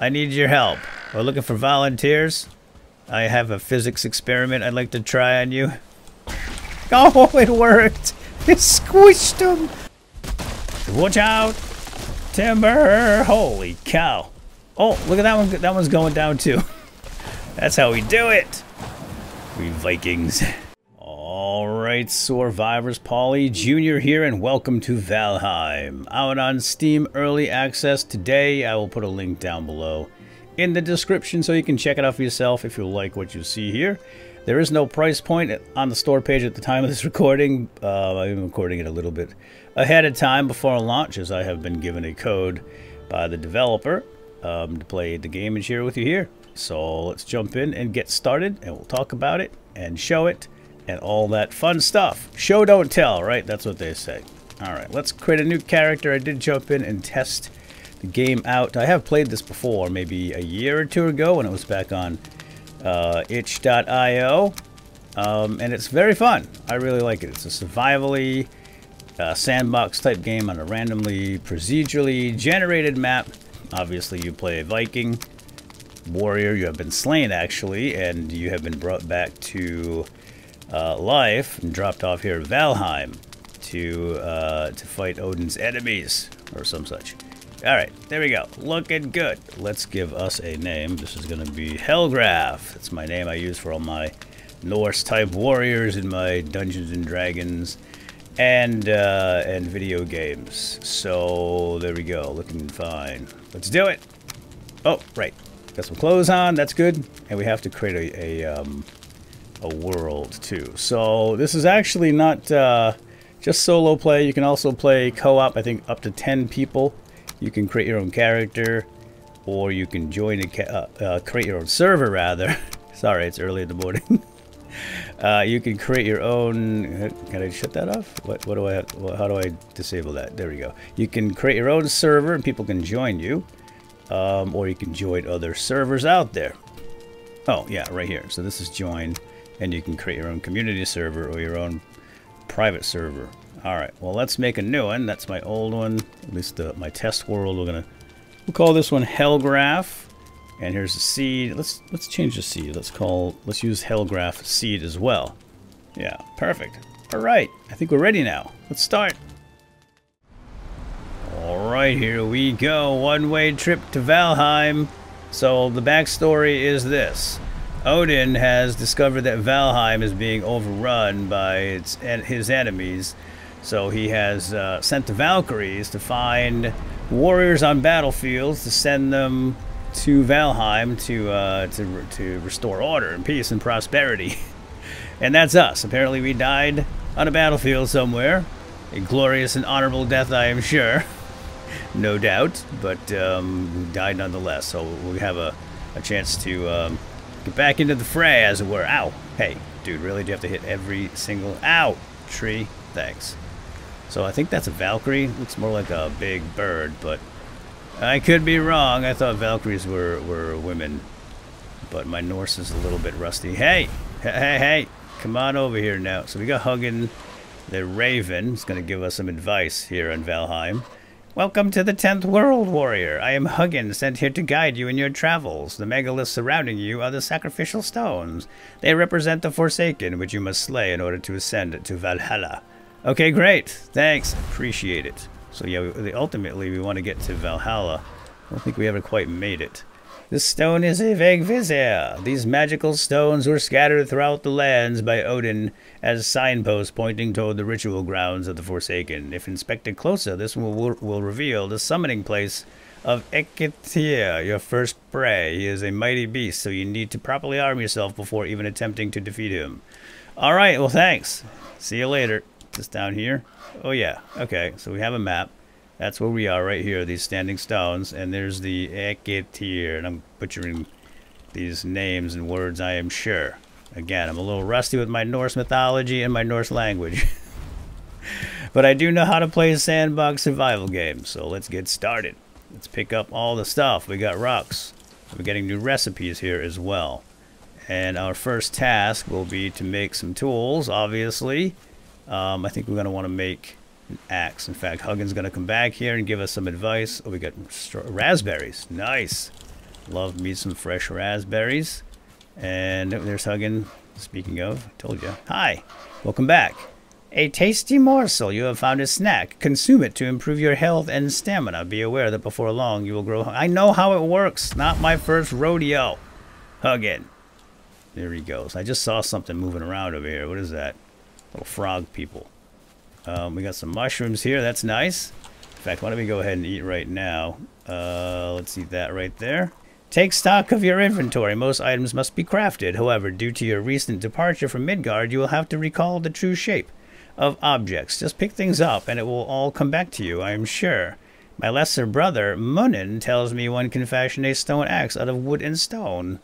I need your help. We're looking for volunteers. I have a physics experiment I'd like to try on you. Oh, it worked! It squished him! Watch out! Timber! Holy cow! Oh, look at that one. That one's going down too. That's how we do it! We Vikings. Alright, Survivors, Paul Soares Jr. here, and welcome to Valheim. Out on Steam Early Access today. I will put a link down below in the description so you can check it out for yourself if you like what you see here. There is no price point on the store page at the time of this recording. Uh, I'm recording it a little bit ahead of time before launch as I have been given a code by the developer um, to play the game and share with you here. So let's jump in and get started and we'll talk about it and show it and all that fun stuff. Show don't tell, right? That's what they say. Alright, let's create a new character. I did jump in and test the game out. I have played this before, maybe a year or two ago when it was back on uh, itch.io. Um, and it's very fun. I really like it. It's a survivally uh, sandbox type game on a randomly procedurally generated map. Obviously, you play a Viking warrior. You have been slain, actually, and you have been brought back to uh, life and dropped off here at Valheim to uh, to fight Odin's enemies or some such. All right, there we go. Looking good. Let's give us a name. This is going to be Helgraf. That's my name I use for all my Norse-type warriors in my Dungeons and Dragons and uh, and video games. So there we go. Looking fine. Let's do it. Oh, right. Got some clothes on. That's good. And we have to create a a, um, a world too. So this is actually not uh, just solo play. You can also play co-op. I think up to 10 people. You can create your own character, or you can join a uh, uh, create your own server rather. Sorry, it's early in the morning. uh, you can create your own. Can I shut that off? What? What do I? Have, how do I disable that? There we go. You can create your own server, and people can join you, um, or you can join other servers out there. Oh yeah, right here. So this is join, and you can create your own community server or your own private server. Alright, well let's make a new one. That's my old one. At least the, my test world. We're gonna we'll call this one Helgraf. And here's the seed. Let's let's change the seed. Let's call let's use Helgraf seed as well. Yeah, perfect. Alright, I think we're ready now. Let's start. Alright, here we go. One-way trip to Valheim. So the backstory is this. Odin has discovered that Valheim is being overrun by its his enemies so he has uh, sent the Valkyries to find warriors on battlefields to send them to Valheim to uh, to to restore order and peace and prosperity. and that's us. Apparently, we died on a battlefield somewhere. A glorious and honorable death, I am sure. no doubt, but um, we died nonetheless. So we have a, a chance to um, get back into the fray, as it were. Ow! Hey, dude, really? Do you have to hit every single... Ow! Tree. Thanks. So I think that's a Valkyrie. Looks more like a big bird, but I could be wrong. I thought Valkyries were, were women. But my Norse is a little bit rusty. Hey! Hey, hey! Come on over here now. So we got Hugin the Raven. He's going to give us some advice here on Valheim. Welcome to the 10th World, Warrior. I am Hugin, sent here to guide you in your travels. The megaliths surrounding you are the sacrificial stones. They represent the Forsaken, which you must slay in order to ascend to Valhalla. Okay, great. Thanks. Appreciate it. So yeah, ultimately we want to get to Valhalla. I don't think we ever quite made it. This stone is a Vegvisir. These magical stones were scattered throughout the lands by Odin as signposts pointing toward the ritual grounds of the Forsaken. If inspected closer, this will, will reveal the summoning place of Eikthyr, your first prey. He is a mighty beast, so you need to properly arm yourself before even attempting to defeat him. Alright, well thanks. See you later Just down here? Oh yeah, okay, so we have a map. That's where we are right here, these standing stones. And there's the Eikthyr, and I'm butchering these names and words, I am sure. Again, I'm a little rusty with my Norse mythology and my Norse language. but I do know how to play a sandbox survival game, so let's get started. Let's pick up all the stuff. We got rocks. We're getting new recipes here as well. And our first task will be to make some tools, obviously. Um, I think we're going to want to make axe. In fact, Hugin's going to come back here and give us some advice. Oh, we got raspberries. Nice. Love me some fresh raspberries. And there's Hugin. Speaking of, told you. Hi, welcome back. A tasty morsel. You have found a snack. Consume it to improve your health and stamina. Be aware that before long you will grow. I know how it works. Not my first rodeo. Hugin. There he goes. I just saw something moving around over here. What is that? Little frog people. Um, we got some mushrooms here. That's nice. In fact, why don't we go ahead and eat right now? Uh, let's eat that right there. Take stock of your inventory. Most items must be crafted. However, due to your recent departure from Midgard, you will have to recall the true shape of objects. Just pick things up and it will all come back to you, I am sure. My lesser brother, Munin, tells me one can fashion a stone axe out of wood and stone.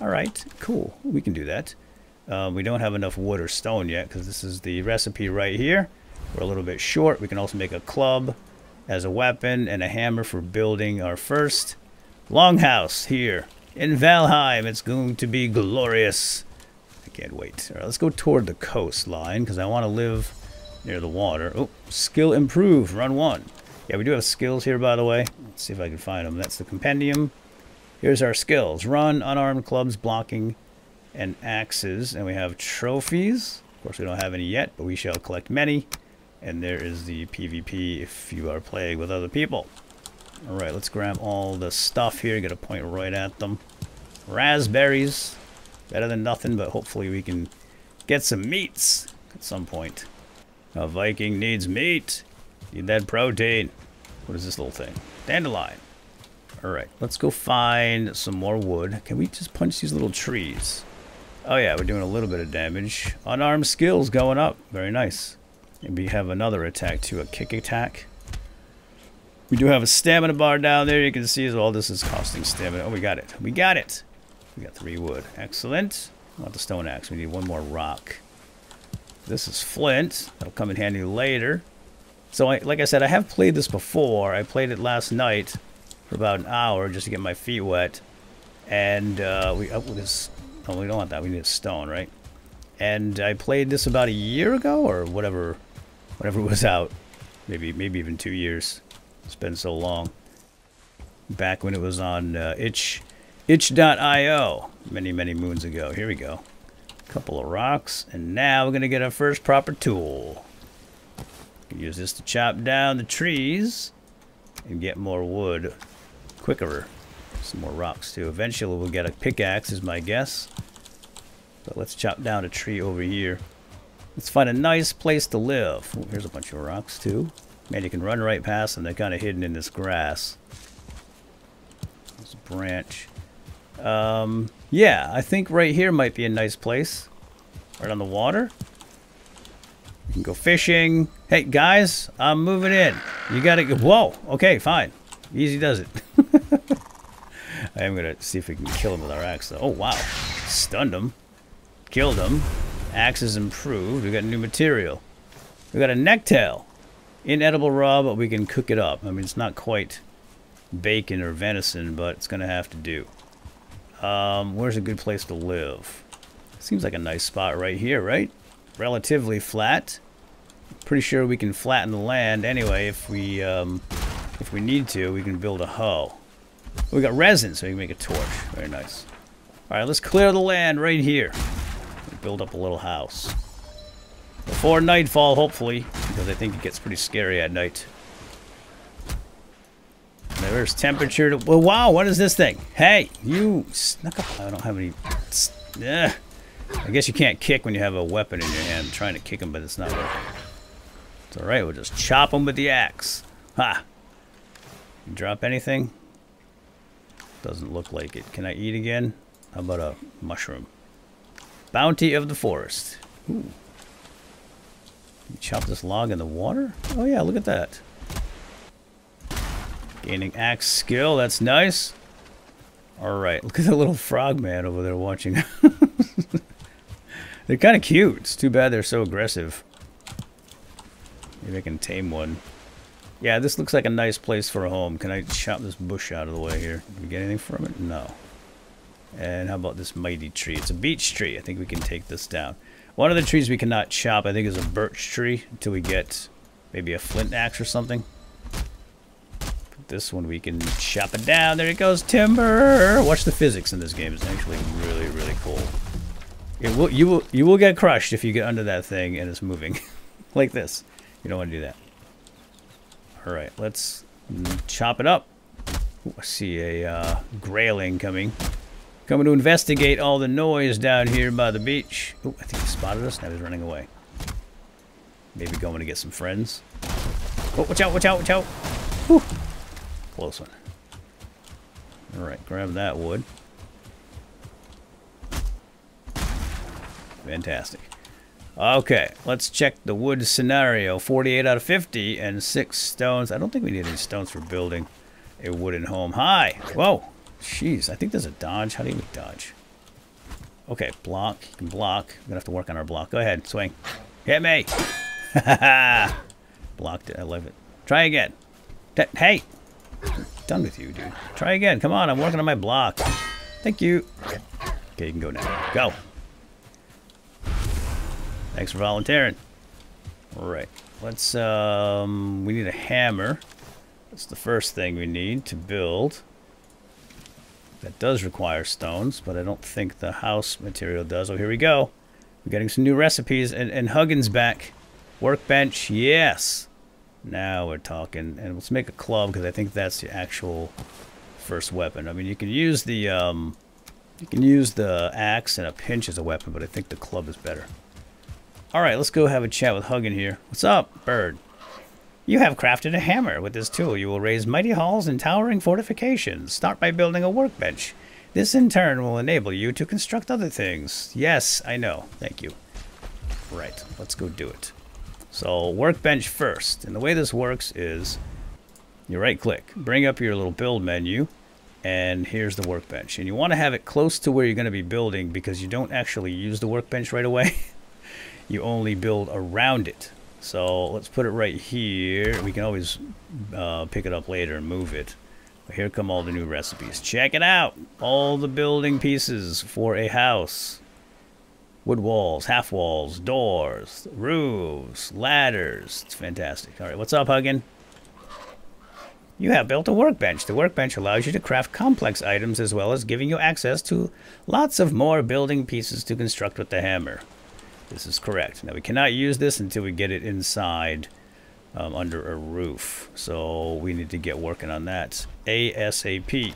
Alright, cool. We can do that. Uh, we don't have enough wood or stone yet because this is the recipe right here. We're a little bit short. We can also make a club as a weapon and a hammer for building our first longhouse here in Valheim. It's going to be glorious. I can't wait. All right, let's go toward the coastline because I want to live near the water. Oh, skill improve, run one. Yeah, we do have skills here, by the way. Let's see if I can find them. That's the compendium. Here's our skills. Run, unarmed clubs, blocking, and axes. And we have trophies. Of course, we don't have any yet, but we shall collect many. And there is the PvP if you are playing with other people. Alright, let's grab all the stuff here. Get a point right at them. Raspberries. Better than nothing, but hopefully we can get some meats at some point. A Viking needs meat. Need that protein. What is this little thing? Dandelion. Alright, let's go find some more wood. Can we just punch these little trees? Oh yeah, we're doing a little bit of damage. Unarmed skills going up. Very nice. And we have another attack too, a kick attack. We do have a stamina bar down there. You can see as well this is costing stamina. Oh, we got it. We got it. We got three wood. Excellent. Not the stone axe. We need one more rock. This is flint. That'll come in handy later. So, I, like I said, I have played this before. I played it last night for about an hour just to get my feet wet. And uh, we... Oh, this, oh, we don't want that. We need a stone, right? And I played this about a year ago or whatever whatever was out. Maybe maybe even two years. It's been so long. Back when it was on uh, itch itch.io many many moons ago. Here we go. Couple of rocks, and now we're gonna get our first proper tool. Use this to chop down the trees and get more wood quicker. Some more rocks too. Eventually we'll get a pickaxe is my guess. But let's chop down a tree over here. Let's find a nice place to live. Ooh, here's a bunch of rocks too. Man, you can run right past them. They're kind of hidden in this grass. There's a branch. Um, yeah, I think right here might be a nice place. Right on the water. You can go fishing. Hey, guys, I'm moving in. You gotta go. Whoa, okay, fine. Easy does it. I am gonna see if we can kill him with our axe, though. Oh, wow. Stunned him. Killed him. Axe is improved. We got new material. We got a necktail. Inedible raw, but we can cook it up. I mean, it's not quite bacon or venison, but it's going to have to do. Um, where's a good place to live? Seems like a nice spot right here, right? Relatively flat. Pretty sure we can flatten the land anyway if we um, if we need to. We can build a hoe. We got resin, so we can make a torch. Very nice. All right, let's clear the land right here. Build up a little house. Before nightfall, hopefully, because I think it gets pretty scary at night. There's temperature to... Well, wow, what is this thing? Hey, you snuck up. I don't have any... Yeah. I guess you can't kick when you have a weapon in your hand. I'm trying to kick him, but it's not working. It's alright, we'll just chop him with the axe. Ha! You drop anything? Doesn't look like it. Can I eat again? How about a mushroom? Bounty of the forest. Ooh. Chop this log in the water? Oh yeah, look at that. Gaining axe skill, that's nice. Alright, look at the little frog man over there watching. they're kind of cute. It's too bad they're so aggressive. Maybe I can tame one. Yeah, this looks like a nice place for a home. Can I chop this bush out of the way here? Did we get anything from it? No. And how about this mighty tree? It's a beech tree. I think we can take this down. One of the trees we cannot chop, I think, is a birch tree until we get maybe a flint axe or something. Put this one we can chop it down. There it goes, timber. Watch the physics in this game. It's actually really, really cool. It will, you will, you will get crushed if you get under that thing and it's moving, like this. You don't want to do that. All right, let's chop it up. Ooh, I see a uh, Greyling coming. Coming to investigate all the noise down here by the beach. Oh, I think he spotted us. Now he's running away. Maybe going to get some friends. Oh, watch out, watch out, watch out. Whew. Close one. All right, grab that wood. Fantastic. Okay, let's check the wood scenario. 48 out of 50 and 6 stones. I don't think we need any stones for building a wooden home. Hi! Whoa! Jeez, I think there's a dodge. How do you dodge? Okay, block. You can block. We're going to have to work on our block. Go ahead, swing. Hit me! Blocked it. I love it. Try again. T hey! done with you, dude. Try again. Come on, I'm working on my block. Thank you. Okay, you can go now. Go. Thanks for volunteering. All right. Let's, um, we need a hammer. That's the first thing we need to build. That does require stones, but I don't think the house material does. Oh, here we go. We're getting some new recipes, and, and Hugin's back. Workbench, yes. Now we're talking. And let's make a club, because I think that's the actual first weapon. I mean, you can use the, um, you can use the axe and a pinch as a weapon, but I think the club is better. Alright, let's go have a chat with Hugin here. What's up, bird? You have crafted a hammer. With this tool, you will raise mighty halls and towering fortifications. Start by building a workbench. This, in turn, will enable you to construct other things. Yes, I know. Thank you. Right, let's go do it. So, workbench first. And the way this works is you right-click, bring up your little build menu, and here's the workbench. And you want to have it close to where you're going to be building because you don't actually use the workbench right away. you only build around it. So let's put it right here. We can always uh, pick it up later and move it. Here come all the new recipes. Check it out! All the building pieces for a house. Wood walls, half walls, doors, roofs, ladders. It's fantastic. Alright, what's up, Hugin? You have built a workbench. The workbench allows you to craft complex items as well as giving you access to lots of more building pieces to construct with the hammer. This is correct. Now we cannot use this until we get it inside um, under a roof. So we need to get working on that ASAP.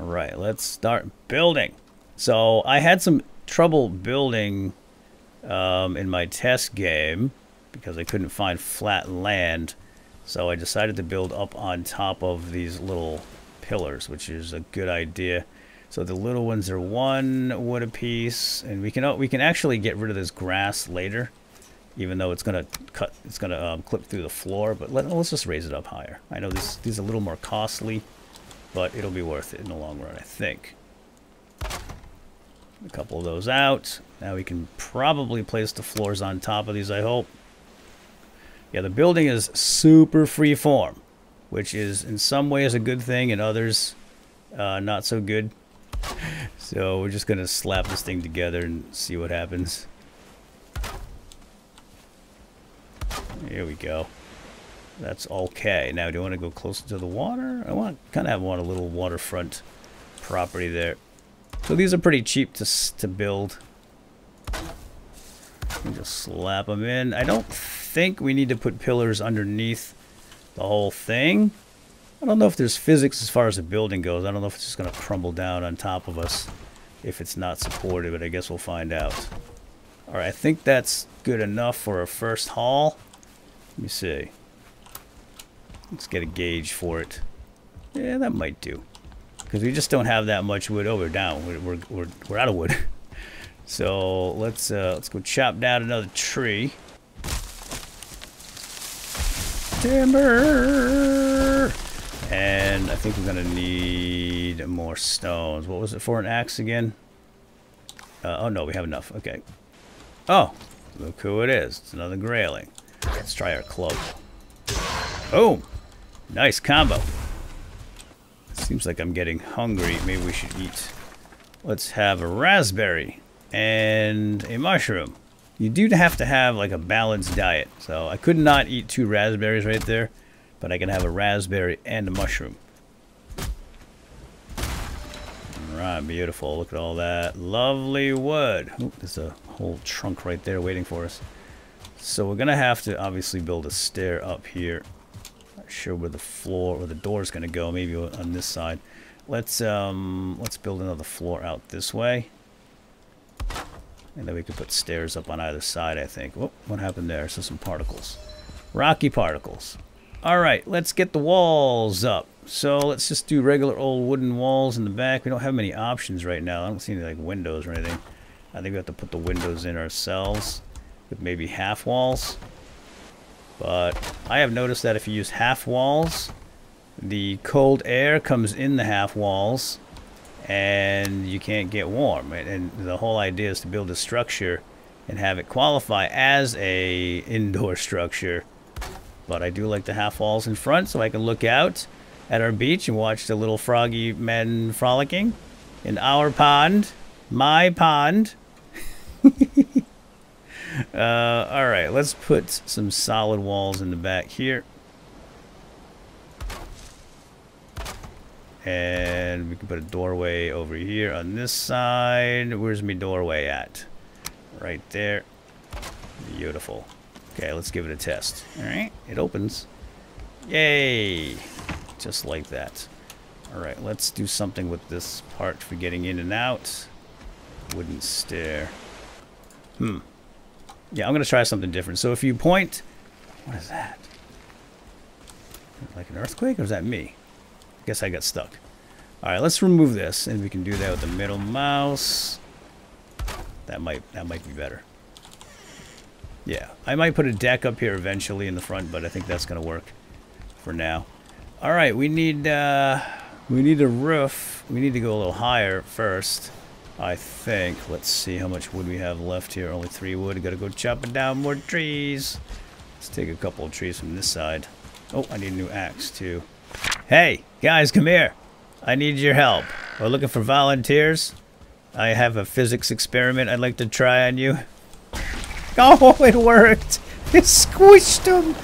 All right, let's start building. So I had some trouble building um, in my test game because I couldn't find flat land. So I decided to build up on top of these little pillars, which is a good idea. So the little ones are one wood apiece, and we can we can actually get rid of this grass later, even though it's gonna cut, it's gonna um, clip through the floor. But let, us just raise it up higher. I know this these are a little more costly, but it'll be worth it in the long run, I think. A couple of those out. Now we can probably place the floors on top of these. I hope. Yeah, the building is super free form, which is in some ways a good thing, and others uh, not so good so we're just gonna slap this thing together and see what happens. Here we go. That's okay. Now, do you want to go closer to the water? I want kind of want a little waterfront property there. So these are pretty cheap to to build. Just slap them in. I don't think we need to put pillars underneath the whole thing. I don't know if there's physics as far as the building goes. I don't know if it's just going to crumble down on top of us if it's not supported, but I guess we'll find out. Alright, I think that's good enough for a first haul. Let me see. Let's get a gauge for it. Yeah, that might do. Because we just don't have that much wood. Oh, we're down. We're, we're, we're, we're out of wood. so let's, uh, let's go chop down another tree. Timber! And I think we're going to need more stones. What was it for an axe again? Uh, oh, no, we have enough. Okay. Oh, look who it is. It's another Greyling. Let's try our club. Boom! Nice combo. Seems like I'm getting hungry. Maybe we should eat. Let's have a raspberry and a mushroom. You do have to have like a balanced diet. So I could not eat two raspberries right there. But I can have a raspberry and a mushroom. Alright, beautiful. Look at all that lovely wood. Ooh, there's a whole trunk right there waiting for us. So we're going to have to obviously build a stair up here. Not sure where the floor or the door is going to go. Maybe on this side. Let's um let's build another floor out this way. And then we could put stairs up on either side, I think. Whoop, what happened there? So some particles. Rocky particles. Alright, let's get the walls up. So let's just do regular old wooden walls in the back. We don't have many options right now. I don't see any like windows or anything. I think we have to put the windows in ourselves with maybe half walls. But I have noticed that if you use half walls, the cold air comes in the half walls and you can't get warm. And the whole idea is to build a structure and have it qualify as a indoor structure. But I do like the half walls in front so I can look out at our beach and watch the little froggy men frolicking in our pond. My pond. uh, Alright, let's put some solid walls in the back here. And we can put a doorway over here on this side. Where's my doorway at? Right there. Beautiful. Okay, let's give it a test. Alright, it opens. Yay! Just like that. Alright, let's do something with this part for getting in and out. Wooden stair. Hmm. Yeah, I'm going to try something different. So if you point... What is that? Like an earthquake, or is that me? I Guess I got stuck. Alright, let's remove this, and we can do that with the middle mouse. That might that might be better. Yeah, I might put a deck up here eventually in the front, but I think that's gonna work for now. Alright, we need uh we need a roof. We need to go a little higher first. I think. Let's see how much wood we have left here. Only three wood. Gotta go chopping down more trees. Let's take a couple of trees from this side. Oh, I need a new axe too. Hey, guys, come here. I need your help. We're looking for volunteers. I have a physics experiment I'd like to try on you. Oh, it worked! It squished him!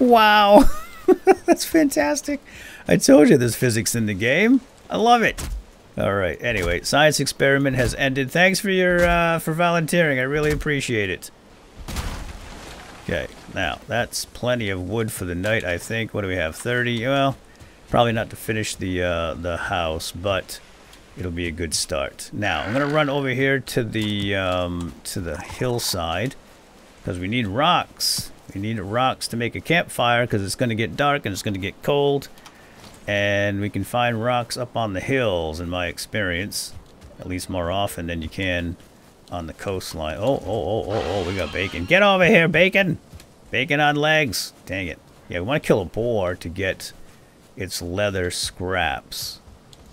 Wow! That's fantastic. I told you there's physics in the game. I love it. All right. Anyway, science experiment has ended. Thanks for your uh, for volunteering. I really appreciate it. Okay. Now that's plenty of wood for the night. I think. What do we have? 30. Well, Probably not to finish the uh, the house, but it'll be a good start. Now I'm gonna run over here to the um, to the hillside because we need rocks. We need rocks to make a campfire because it's gonna get dark and it's gonna get cold, and we can find rocks up on the hills, in my experience, at least more often than you can on the coastline. Oh, oh, oh, oh, oh, we got bacon. Get over here, bacon! Bacon on legs. Dang it. Yeah, we want to kill a boar to get it's leather scraps.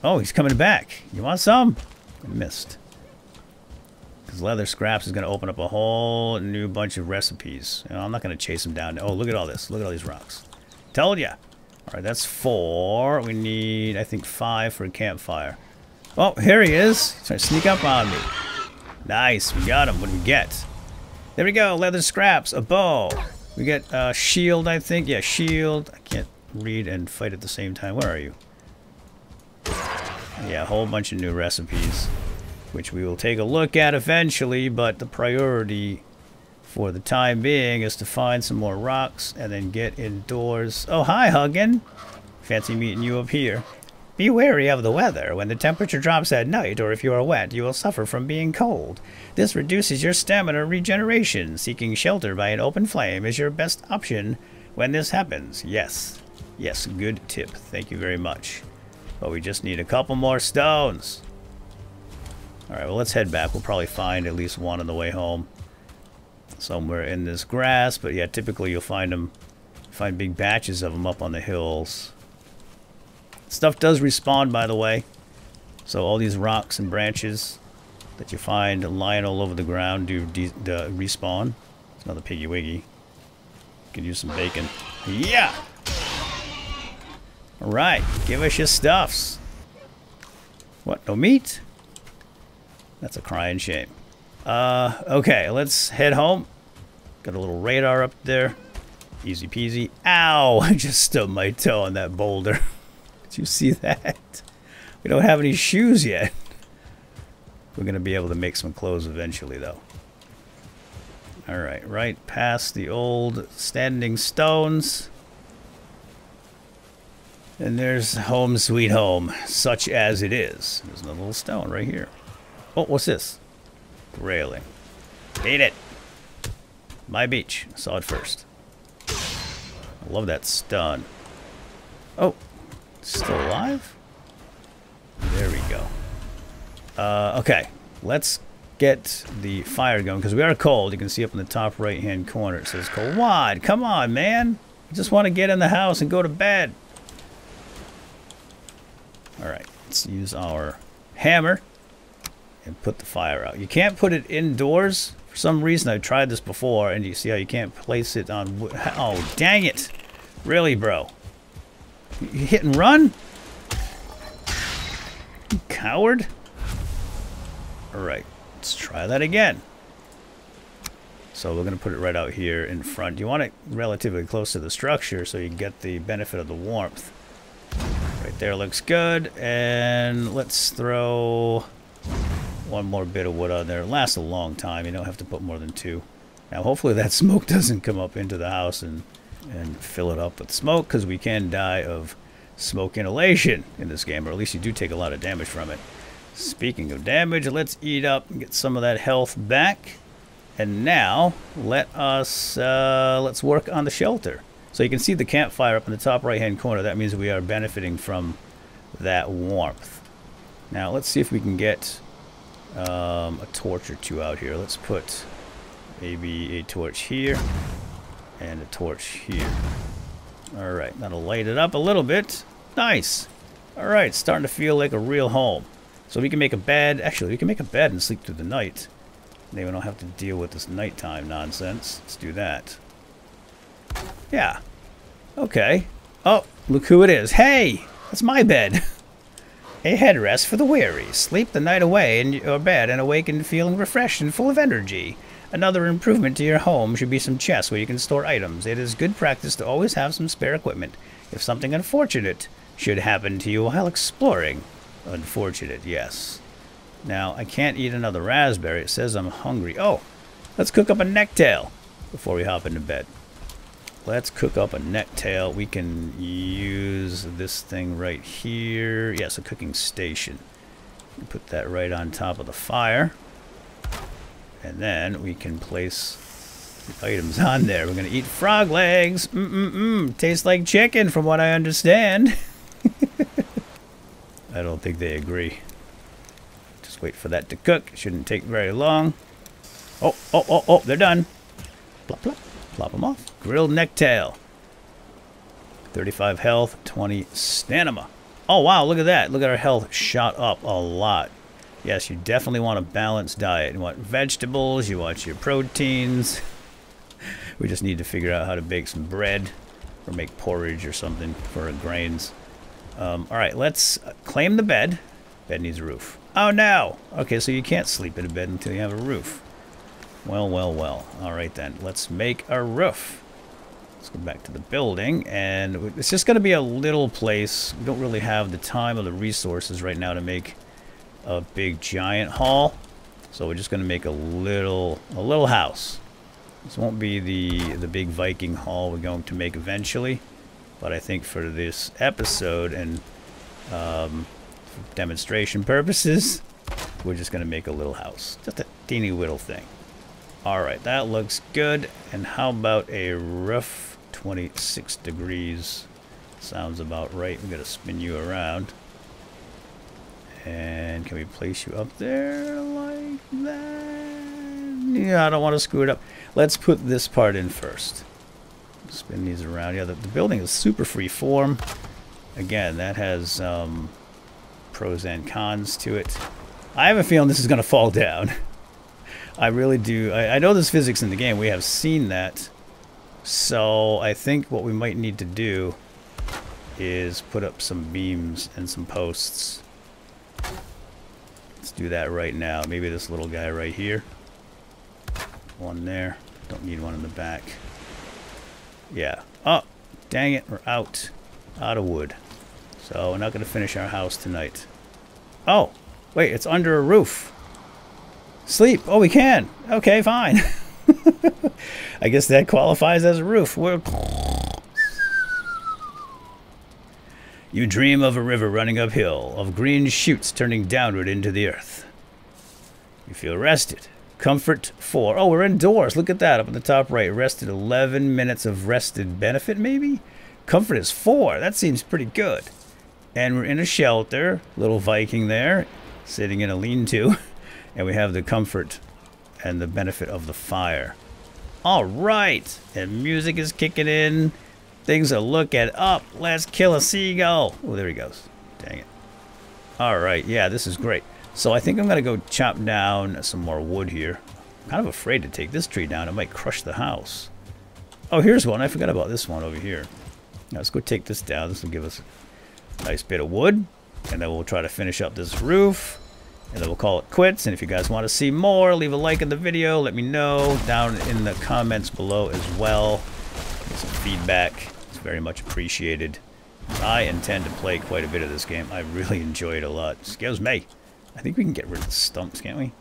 Oh, he's coming back. You want some? I missed. Because leather scraps is going to open up a whole new bunch of recipes. I'm not going to chase him down. Oh, look at all this. Look at all these rocks. Told ya. All right, that's four. We need, I think, five for a campfire. Oh, here he is. He's trying to sneak up on me. Nice. We got him. What do we get? There we go. Leather scraps. A bow. We get a uh, shield, I think. Yeah, shield. I can't read and fight at the same time. Where are you? Yeah, a whole bunch of new recipes, which we will take a look at eventually, but the priority for the time being is to find some more rocks and then get indoors. Oh, hi, Hugin. Fancy meeting you up here. Be wary of the weather. When the temperature drops at night, or if you are wet, you will suffer from being cold. This reduces your stamina regeneration. Seeking shelter by an open flame is your best option when this happens. Yes, Yes, good tip. Thank you very much. But we just need a couple more stones. Alright, well let's head back. We'll probably find at least one on the way home. Somewhere in this grass. But yeah, typically you'll find them, find big batches of them up on the hills. Stuff does respawn, by the way. So all these rocks and branches that you find lying all over the ground do respawn. It's another piggy wiggy. Could use some bacon. Yeah! Alright, give us your stuffs. What, no meat? That's a crying shame. Uh, okay, let's head home. Got a little radar up there. Easy peasy. Ow! I just stubbed my toe on that boulder. Did you see that? We don't have any shoes yet. We're going to be able to make some clothes eventually, though. Alright, right past the old standing stones. And there's home sweet home, such as it is. There's another little stone right here. Oh, what's this? Railing. Beat it! My beach. Saw it first. I love that stun. Oh, still alive? There we go. Uh, okay, let's get the fire going because we are cold. You can see up in the top right hand corner it says cold. What? Come on, man. I just want to get in the house and go to bed. Alright, let's use our hammer and put the fire out. You can't put it indoors. For some reason, I've tried this before, and you see how you can't place it on... Oh, dang it. Really, bro? You hit and run? You coward? Alright, let's try that again. So we're going to put it right out here in front. You want it relatively close to the structure so you get the benefit of the warmth. Right there looks good. And let's throw one more bit of wood on there. It lasts a long time. You don't have to put more than two. Now hopefully that smoke doesn't come up into the house and, and fill it up with smoke because we can die of smoke inhalation in this game, or at least you do take a lot of damage from it. Speaking of damage, let's eat up and get some of that health back. And now, let us, uh, let's work on the shelter. So you can see the campfire up in the top right hand corner. That means we are benefiting from that warmth. Now let's see if we can get um, a torch or two out here. Let's put maybe a torch here and a torch here. Alright, that'll light it up a little bit. Nice. Alright, starting to feel like a real home. So we can make a bed. Actually, we can make a bed and sleep through the night. Then we don't have to deal with this nighttime nonsense. Let's do that. Yeah. Okay. Oh, look who it is. Hey! That's my bed. A headrest for the weary. Sleep the night away in your bed and awaken feeling refreshed and full of energy. Another improvement to your home should be some chests where you can store items. It is good practice to always have some spare equipment if something unfortunate should happen to you while exploring. Unfortunate, yes. Now, I can't eat another raspberry. It says I'm hungry. Oh, let's cook up a necktail before we hop into bed. Let's cook up a necktail. We can use this thing right here. Yes, a cooking station. Put that right on top of the fire. And then we can place items on there. We're going to eat frog legs. Mm-mm-mm. Tastes like chicken from what I understand. I don't think they agree. Just wait for that to cook. Shouldn't take very long. Oh, oh, oh, oh, they're done. Plop them off. Grilled necktail. 35 health, 20 stamina. Oh, wow, look at that. Look at our health shot up a lot. Yes, you definitely want a balanced diet. You want vegetables, you want your proteins. We just need to figure out how to bake some bread or make porridge or something for our grains. Um, all right, let's claim the bed. Bed needs a roof. Oh, no. Okay, so you can't sleep in a bed until you have a roof. Well, well, well. All right, then. Let's make a roof. Let's go back to the building. And it's just going to be a little place. We don't really have the time or the resources right now to make a big giant hall. So we're just going to make a little a little house. This won't be the, the big Viking hall we're going to make eventually. But I think for this episode and um, demonstration purposes, we're just going to make a little house. Just a teeny little thing. Alright, that looks good. And how about a rough 26 degrees? Sounds about right. We're going to spin you around. And can we place you up there like that? Yeah, I don't want to screw it up. Let's put this part in first. Spin these around. Yeah, the, the building is super free form. Again, that has um, pros and cons to it. I have a feeling this is going to fall down. I really do. I, I know there's physics in the game. We have seen that. So I think what we might need to do is put up some beams and some posts. Let's do that right now. Maybe this little guy right here. One there. Don't need one in the back. Yeah. Oh, dang it. We're out. Out of wood. So we're not going to finish our house tonight. Oh, wait. It's under a roof. Sleep. Oh, we can. Okay, fine. I guess that qualifies as a roof. We're... You dream of a river running uphill, of green shoots turning downward into the earth. You feel rested. Comfort 4. Oh, we're indoors. Look at that up at the top right. Rested 11 minutes of rested benefit, maybe? Comfort is 4. That seems pretty good. And we're in a shelter. Little Viking there, sitting in a lean-to. And we have the comfort and the benefit of the fire. All right. And music is kicking in. Things are looking up. Let's kill a seagull. Oh, there he goes. Dang it. All right. Yeah, this is great. So I think I'm to go chop down some more wood here. I'm kind of afraid to take this tree down. It might crush the house. Oh, here's one. I forgot about this one over here. Now, let's go take this down. This will give us a nice bit of wood. And then we'll try to finish up this roof. And then we'll call it quits. And if you guys want to see more, leave a like in the video. Let me know down in the comments below as well. Get some feedback. It's very much appreciated. I intend to play quite a bit of this game. I really enjoy it a lot. Excuse me. I think we can get rid of the stumps, can't we?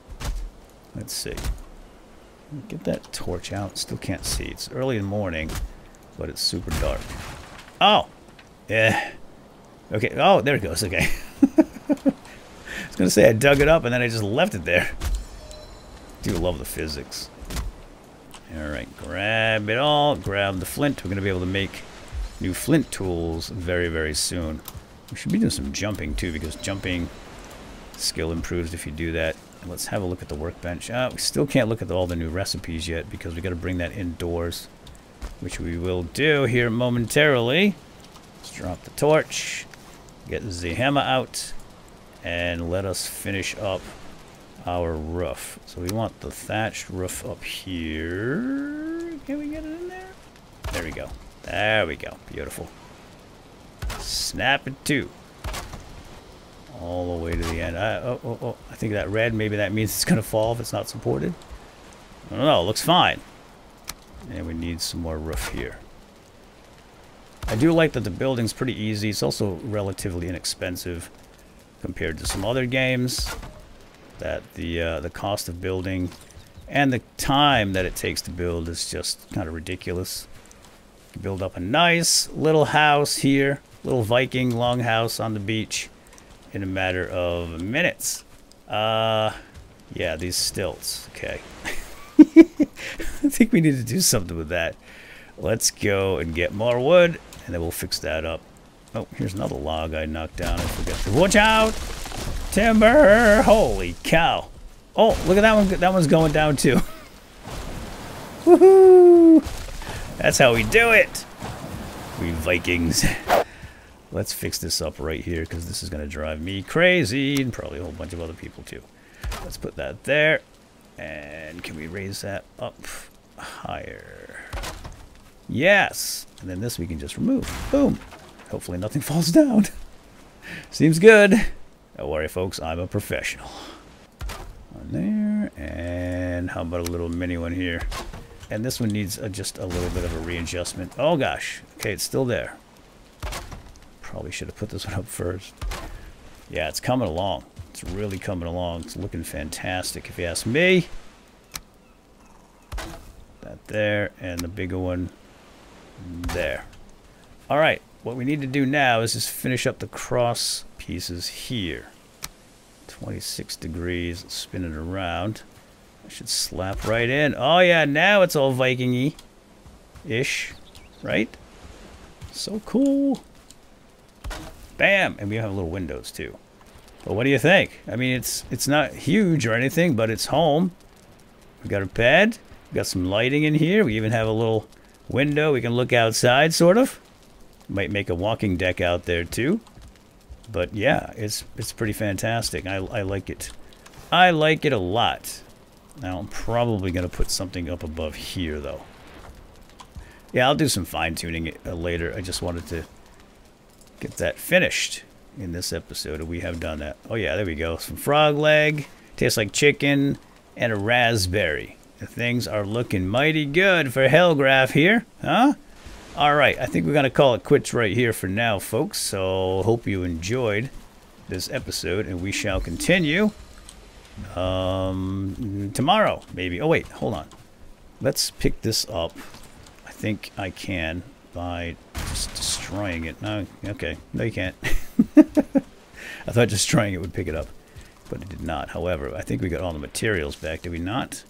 Let's see. Get that torch out. Still can't see. It's early in the morning, but it's super dark. Oh! Yeah. Okay. Oh, there it goes. Okay. Was going to say I dug it up and then I just left it there. Do love the physics. Alright, grab it all. Grab the flint. We're going to be able to make new flint tools very, very soon. We should be doing some jumping too because jumping skill improves if you do that. And let's have a look at the workbench. Uh, we still can't look at all the new recipes yet because we got to bring that indoors, which we will do here momentarily. Let's drop the torch, get the hammer out, and let us finish up our roof. So we want the thatched roof up here. Can we get it in there? There we go. There we go. Beautiful. Snap it too. All the way to the end. I, oh, oh, oh. I think that red, maybe that means it's going to fall if it's not supported. I don't know. It looks fine. And we need some more roof here. I do like that the building's pretty easy. It's also relatively inexpensive compared to some other games that the uh, the cost of building and the time that it takes to build is just kind of ridiculous. build up a nice little house here, little Viking longhouse on the beach in a matter of minutes. Uh, yeah, these stilts. Okay. I think we need to do something with that. Let's go and get more wood, and then we'll fix that up. Oh, here's another log I knocked down. I forget to watch out! Timber! Holy cow! Oh, look at that one. That one's going down too. Woohoo! That's how we do it. We Vikings. Let's fix this up right here because this is going to drive me crazy and probably a whole bunch of other people too. Let's put that there. And can we raise that up higher? Yes. And then this we can just remove. Boom. Hopefully nothing falls down. Seems good. Don't worry, folks. I'm a professional. On there. And how about a little mini one here? And this one needs a, just a little bit of a readjustment. Oh, gosh. Okay, it's still there. Probably should have put this one up first. Yeah, it's coming along. It's really coming along. It's looking fantastic, if you ask me. That there, and the bigger one there. All right, what we need to do now is just finish up the cross pieces here. 26 degrees, spin it around. I should slap right in. Oh yeah, now it's all Viking-y. Ish, right? So cool. Bam! And we have little windows too. But what do you think? I mean, it's it's not huge or anything, but it's home. We got a bed. We got some lighting in here. We even have a little window. We can look outside, sort of. Might make a walking deck out there too. But yeah, it's it's pretty fantastic. I, I like it. I like it a lot. Now I'm probably going to put something up above here though. Yeah, I'll do some fine tuning uh, later. I just wanted to get that finished in this episode. We have done that. Oh yeah, there we go. Some frog leg. Tastes like chicken and a raspberry. Things are looking mighty good for Helgraf here, huh? All right, I think we're going to call it quits right here for now, folks. So hope you enjoyed this episode, and we shall continue um, tomorrow, maybe. Oh, wait, hold on. Let's pick this up. I think I can by just destroying it. No, okay. No, you can't. I thought destroying it would pick it up, but it did not. However, I think we got all the materials back, did we not?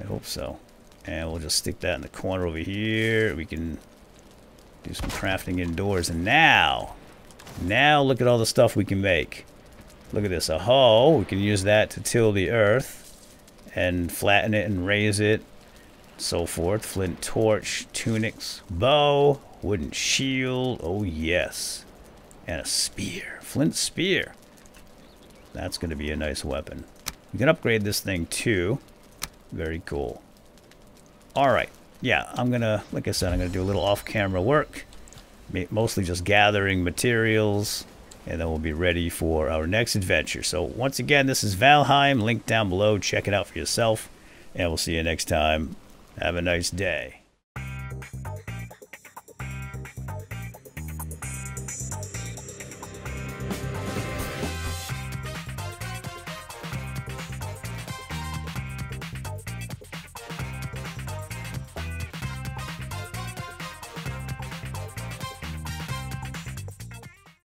I hope so. And we'll just stick that in the corner over here. We can do some crafting indoors. And now, now look at all the stuff we can make. Look at this, a hoe. We can use that to till the earth and flatten it and raise it. So forth. Flint torch, tunics, bow, wooden shield. Oh, yes. And a spear. Flint spear. That's going to be a nice weapon. You can upgrade this thing too. Very cool. Alright. Yeah, I'm going to, like I said, I'm going to do a little off-camera work. Mostly just gathering materials. And then we'll be ready for our next adventure. So once again, this is Valheim. Link down below. Check it out for yourself. And we'll see you next time. Have a nice day.